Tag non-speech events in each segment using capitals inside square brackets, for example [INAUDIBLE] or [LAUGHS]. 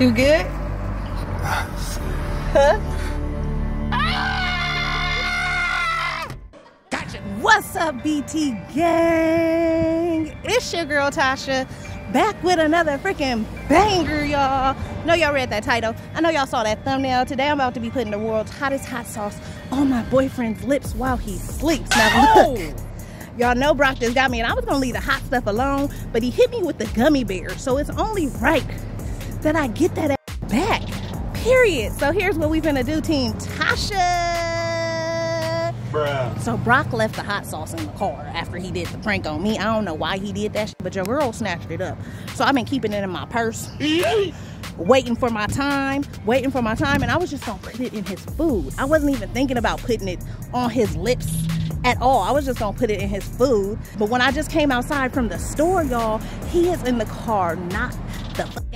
You good? Huh? Gotcha. What's up, BT gang? It's your girl Tasha, back with another freaking banger, y'all. Know y'all read that title. I know y'all saw that thumbnail. Today I'm about to be putting the world's hottest hot sauce on my boyfriend's lips while he sleeps. Now oh. look, Oh. y'all know Brock just got me, and I was gonna leave the hot stuff alone, but he hit me with the gummy bear, so it's only right that I get that ass back. Period. So here's what we're gonna do, Team Tasha. Bruh. So Brock left the hot sauce in the car after he did the prank on me. I don't know why he did that, but your girl snatched it up. So I've been keeping it in my purse, waiting for my time, waiting for my time, and I was just gonna put it in his food. I wasn't even thinking about putting it on his lips at all. I was just gonna put it in his food. But when I just came outside from the store, y'all, he is in the car, not the.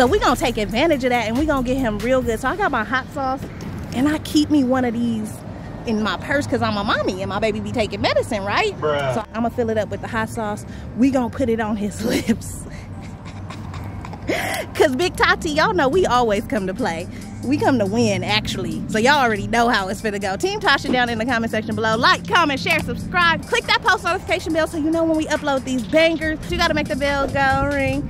So we're gonna take advantage of that and we're gonna get him real good. So I got my hot sauce and I keep me one of these in my purse because I'm a mommy and my baby be taking medicine, right? Bruh. So I'm gonna fill it up with the hot sauce. We gonna put it on his [LAUGHS] lips. Cause Big Tati, y'all know we always come to play. We come to win, actually. So y'all already know how it's finna go. Team Tasha down in the comment section below. Like, comment, share, subscribe. Click that post notification bell so you know when we upload these bangers. You gotta make the bell go ring.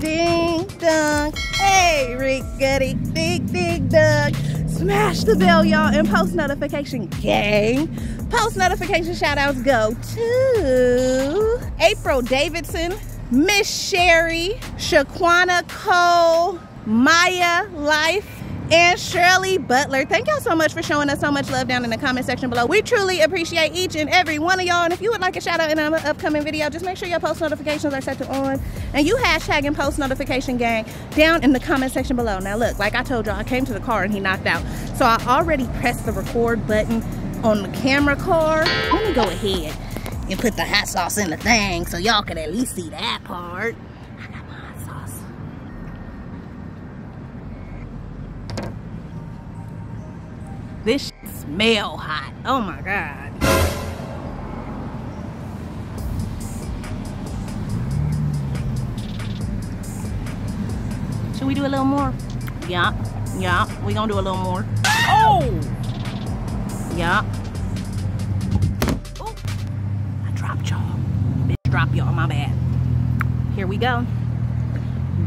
Ding dong. Hey, Rick Goody. Ding ding dong. Smash the bell, y'all, and post notification gang. Post notification shout outs go to April Davidson, Miss Sherry, Shaquana Cole, Maya Life, and Shirley Butler. Thank y'all so much for showing us so much love down in the comment section below. We truly appreciate each and every one of y'all. And if you would like a shout out in an upcoming video, just make sure your post notifications are set to on. And you hashtag and post notification gang down in the comment section below. Now look, like I told y'all, I came to the car and he knocked out. So I already pressed the record button on the camera car. Let me go ahead and put the hot sauce in the thing so y'all can at least see that part. I got my hot sauce. This smell hot. Oh my god. Should we do a little more? Yeah, yeah. We gonna do a little more. Oh! Yeah. Oh, I dropped y'all. Drop y'all. My bad. Here we go.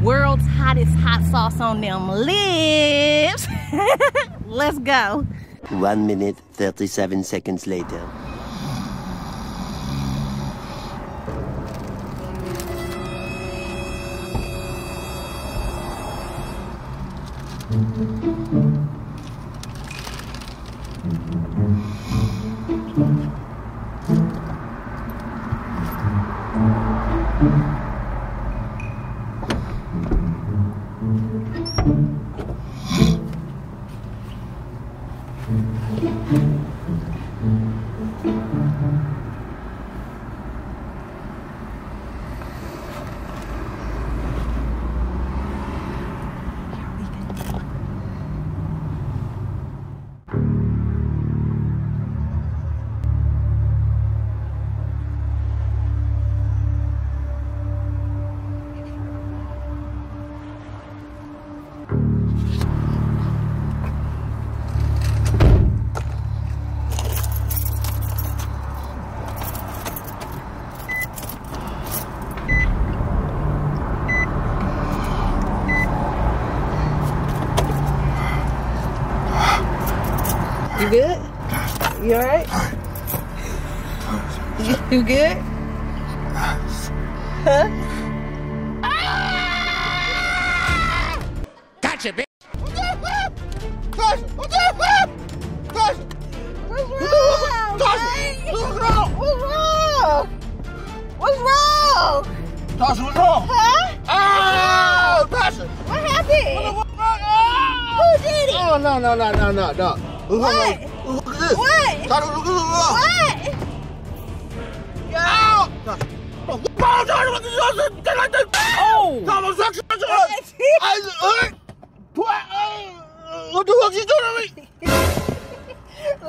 World's hottest hot sauce on them lips. [LAUGHS] Let's go. One minute, 37 seconds later. Good? You alright? You, you good? Huh? Gotcha, bitch. What's wrong? What's wrong? What's wrong? What's wrong? Tasha, what's wrong? Huh? Oh, Tasha! What happened? What? Who did it? Oh, no, no, no, no, no, no. Look, What? Look, look at this. What? Tasha, look, look, look. What? Ow! Oh, look at this. Get like this. Oh! Thomas, Tasha, Tasha. I, uh, what? Uh, what the fuck you doing to me?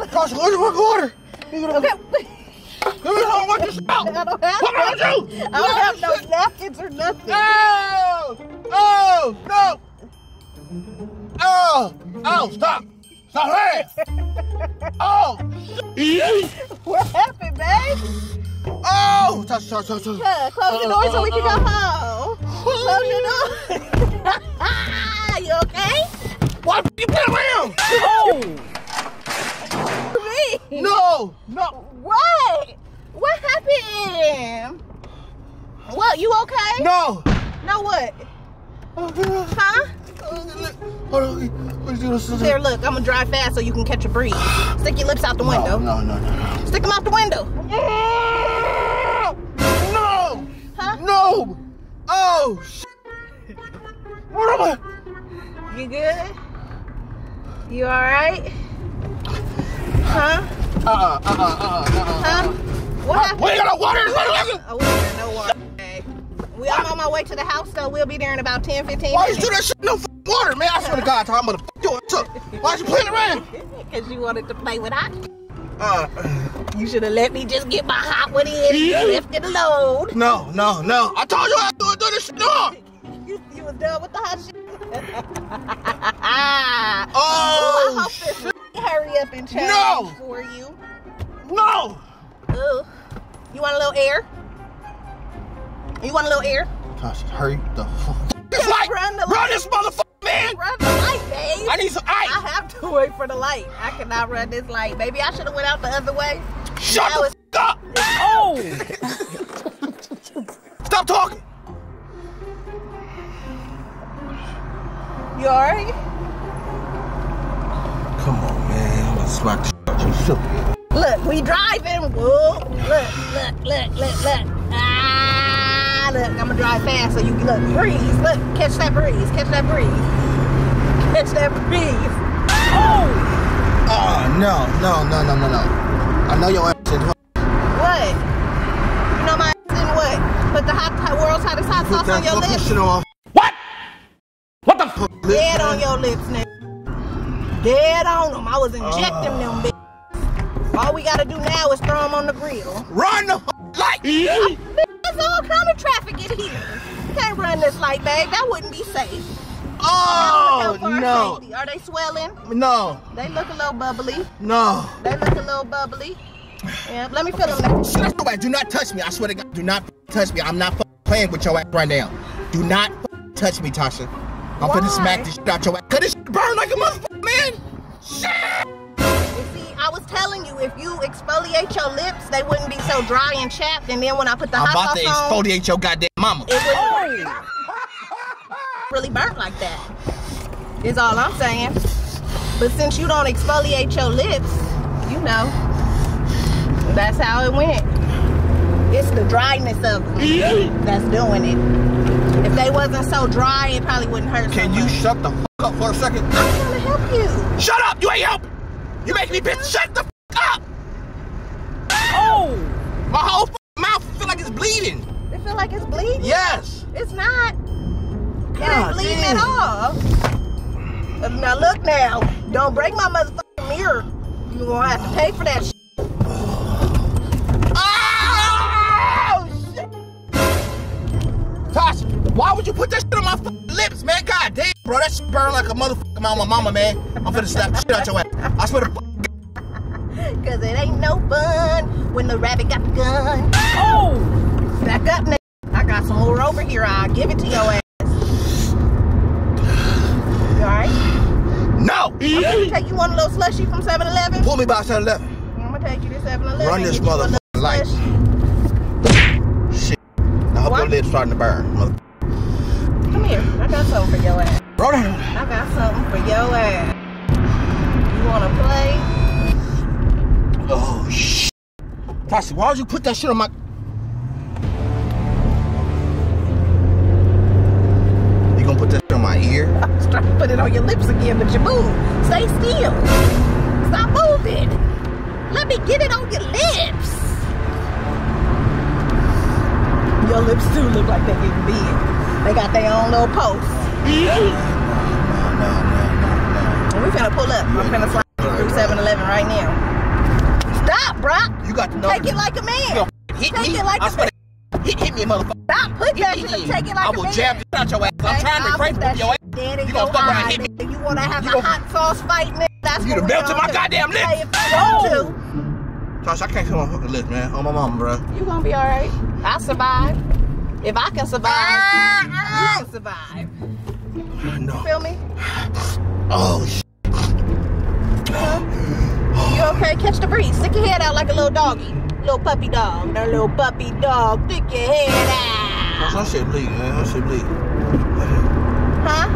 Tasha, where's the water? Okay. Me some what. I don't have What no, did I do? I don't have no napkins or nothing. Oh! Oh! No! Oh! Oh, stop! Stop playing! Oh! What happened, babe? Oh! Touch, touch, touch, touch. Yeah, close your door so we can go uh, uh, uh. home. Close your door. [LAUGHS] you okay? Why you play around? Oh! Me? No! No! What? What happened? What? You okay? No! Oh, no what? Hold Huh? on. Let's do this. Here, look. I'm gonna drive fast so you can catch a breeze. Stick your lips out the window. No, no, no, no. Stick them out the window. No! Huh? No! Oh! shit. What am I? You good? You all right? Huh? Uh-uh, uh-uh, uh-uh, uh-uh. uh-uh. Huh? What uh, happened? We got no water in this motherfucker! Oh, we got no water. Okay. We, I'm on my way to the house, so we'll be there in about 10, 15 Why you do that shit no water, man? I swear to God, I'm gonna f- you up. Why'd you playing around? [LAUGHS] Because you wanted to play with hot. Uh, You should have let me just get my hot one in. You lifted the load. no, no, no. I told you I was doing this shit. No! [LAUGHS] You, you was done with the hot shit. [LAUGHS] Oh, I hope this hurry up and change No. for you. No! Ooh. You want a little air? You want a little air? Tasha, hurry the fuck. Run the Run this motherfucker, man! Run the light, babe. I need some ice. I have to wait for the light. I cannot run this light. Maybe I should have went out the other way. Shut Now the f up! Oh! [LAUGHS] Stop talking! You alright? Come on, man. I'm gonna smack the shit out you. Stupid. Look, we driving. Whoa. Look, look, look, look, look. Ah, look, I'm gonna drive fast so you can look. Breeze. Look, catch that breeze. Catch that breeze. Catch that breeze. Oh! Oh, no, no, no, no, no, no. I know your ass is What? You know my ass in what? Put the hot, hot world's hottest hot Put sauce on your lips. shit on. What? What the f? Dead on your lips, nigga. Dead on them. I was injecting them, ah. bitch. All we gotta do now is throw them on the grill. Run the f- light! There's all kind of traffic in here. You can't run this light, babe. That wouldn't be safe. Oh, Look out for our no. safety. Are they swelling? No, They look a little bubbly. no. They look a little bubbly. Yeah, let me feel them now. Snatch. Do not touch me. I swear to God. Do not touch me. I'm not playing with your ass right now. Do not touch me, Tasha. I'm Why? finna smack this shit out your ass. Cause this shit burn like a motherfucker, man. Shit. You see, I was telling you, if you exfoliate your lips, they wouldn't be so dry and chapped. And then when I put the I'm hot about to exfoliate your goddamn mama. it wouldn't Oh! really burnt like that. Is all I'm saying. But since you don't exfoliate your lips, you know, that's how it went. It's the dryness of them that's doing it. If they wasn't so dry, it probably wouldn't hurt so Can you shut the f- up for a second? I'm trying to help you. Shut up! You ain't helping. You make me bitch. Shut the f- up. Oh! My whole mouth feel like it's bleeding. It feel like it's bleeding. Yes. It's not. It ain't bleeding at all. Uh, Now look now. Don't break my motherfucking mirror. You gonna have to pay for that shit. Oh shit. Tasha, why would you put that shit on my lips, man? God damn, bro. That shit burn like a motherfucker mama, mama, man. I'm finna slap the shit out your ass. I swear to f- Cause it ain't no fun when the rabbit got the gun. Oh! Back up, nigga. I got some more over here. I'll give it to your ass. You alright? No. I'm gonna Take you one little slushy from 7-Eleven? Pull me by 7-Eleven. I'm gonna take you to 7-Eleven. Run this get you a little motherfucking light. slushie. Shit. I hope What? your lips starting to burn. Mother- Come here. I got something for your ass. Roll down. I got something for your ass. You wanna play? Oh shit. Tasha, why would you put that shit on my? You gonna put that shit on my ear? [LAUGHS] Start to put it on your lips again, but you move. Stay still. Stop moving. Let me get it on your lips. Your lips do look like they getting big. They got their own little post. We finna pull up. I'm finna slide through 7-Eleven right now. Stop, Brock. You got to know. Take it like a man. hit Take me. it like I a swear to- hit, hit me, motherfucker. Stop. Put that Hit shit. me. Take it I like a will jab this out your ass. I'm trying to I'll refrain put from that your ass. You gonna fuck around hit me? You wanna have You a hot sauce fight, nigga? That's You what we melted gonna my do. goddamn lip. Say if you want to. Tosh, I can't come on fucking list, man. On my mama, bro. You gonna be alright. I survive. If I can survive, you ah, can survive. No. Feel me? Oh, sh- You okay? Catch the breeze. Stick your head out like a little doggy. Little puppy dog. No little puppy dog. Stick your head out. I shit bleed, man. That shit bleed. Huh?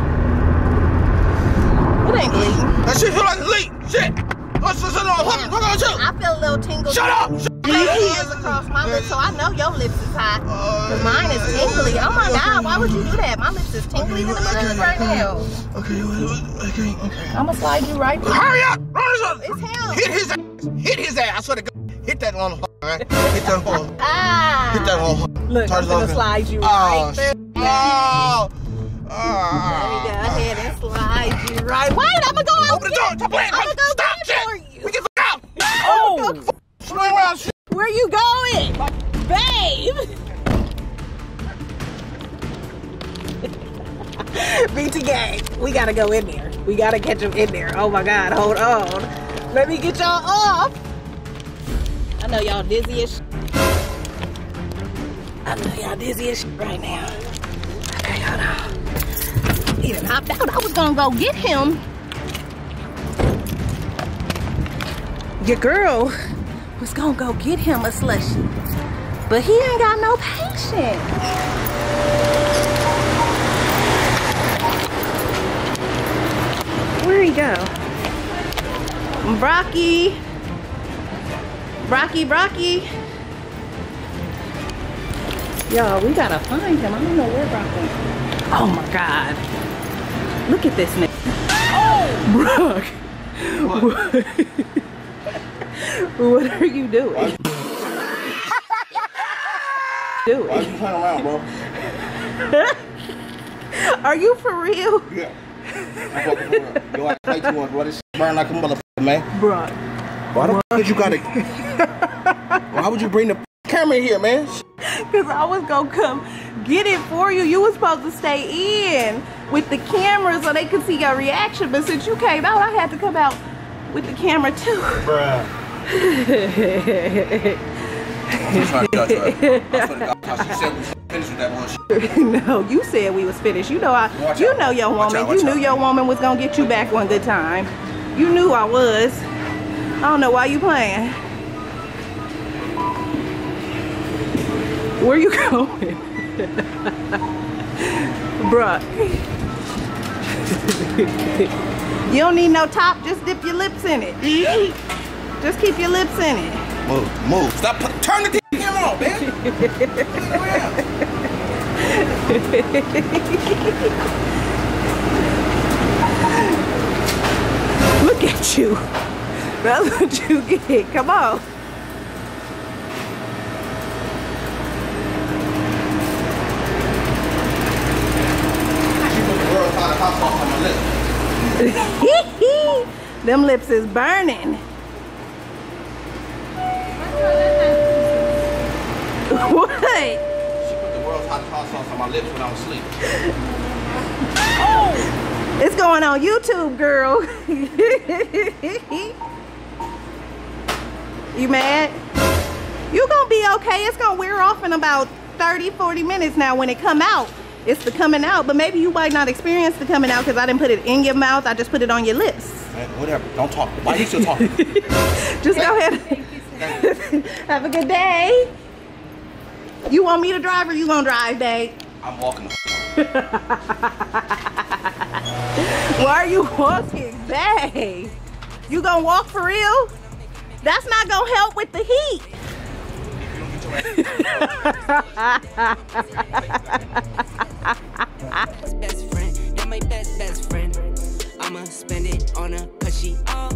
It ain't bleeding. That shit feel like it's leak. Shit. What's this? What on, what on, I feel a little tingle. Shut up. Hands across my lips, so I know your lips is hot. Cause mine is tingly. Oh my god, why would you do that? My lips is tingly in the middle right now. Okay, okay, okay. I'ma slide you right through. Hurry up! It's him. Hit his ass! Hit his ass! I swear to God. Hit that on man. Hit that hole. Ah. Hit that hole. Look, Turn I'm gonna slide you Oh, right shit. through. Oh. Let me go Oh. ahead and slide you right. Wait, I'ma go out. Open the door. Stop playing. I'ma go Stop get it for shit. you. We get the out. Oh! Swing shit. You going? Babe! [LAUGHS] BT gang, we gotta go in there. We gotta catch him in there. Oh my god, hold on. Let me get y'all off. I know y'all dizzy as I know y'all dizzy as right now. Okay, hold on. He done hopped out. I was gonna go get him. Your girl was gonna go get him a slushie, But he ain't got no patience. Where he go? Brocky. Brocky, Brocky. Y'all, we gotta find him. I don't know where Brock went. Oh my God. Look at this nigga. Oh! Brock. [LAUGHS] What are you doing? doing? Why you turn around, bro? [LAUGHS] Are you for real? Yeah. I'm real. Yo, I play too much, bro. This burn like a motherfucker, man. Brock. Why the fuck did you gotta... [LAUGHS] Why would you bring the camera here, man? Because I was going to come get it for you. You was supposed to stay in with the camera so they could see your reaction. But since you came out, I had to come out with the camera too. Bruh. I'm trying to judge her. I swear to God, she said we should finish with that bullshit. no, you said we was finished. You know I Watch you out. know your woman. out, you knew out. your woman was gonna get you back one good time. You knew I was. I don't know why you playing. Where you [LAUGHS] going? Bruh. [LAUGHS] you don't need no top, just dip your lips in it. [LAUGHS] Just keep your lips in it. Move, move. Stop. Put, turn the camera on, man. [LAUGHS] Look at you. That's what you get. Come on. She put the world's hottest hot sauce on my lip. [LAUGHS] Them lips is burning. What? She put the world's hottest hot sauce on my lips when I was asleep. Oh. It's going on YouTube, girl. [LAUGHS] you mad? You gonna be okay. It's gonna wear off in about 30, 40 minutes now when it come out. It's the coming out, but maybe you might not experience the coming out because I didn't put it in your mouth. I just put it on your lips. Man, whatever. Don't talk. Why you still talking? [LAUGHS] Just go ahead. [LAUGHS] Have a good day. You want me to drive or you gonna drive, babe? I'm walking. the [LAUGHS] Why are you walking, babe? You gonna walk for real? That's not gonna help with the heat. [LAUGHS] best friend, yeah, my best best friend. I'ma spend it on her cause she all